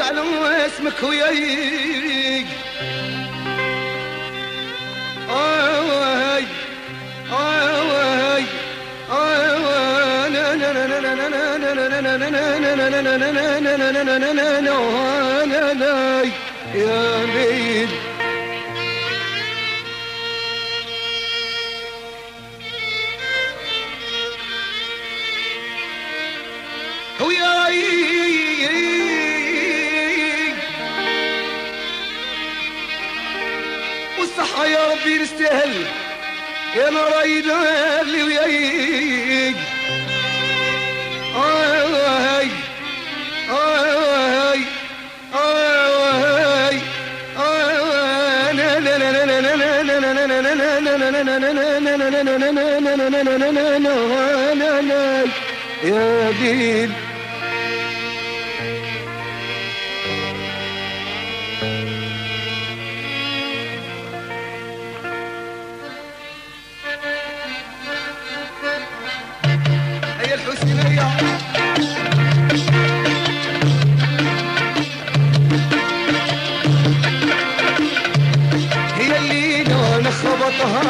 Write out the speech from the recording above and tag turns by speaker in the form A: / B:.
A: على اسمك وياي يا ليل يا ربي نستاهل يا نرايد اللي وياي آي آي آي يا ليل اللي أنا خبطها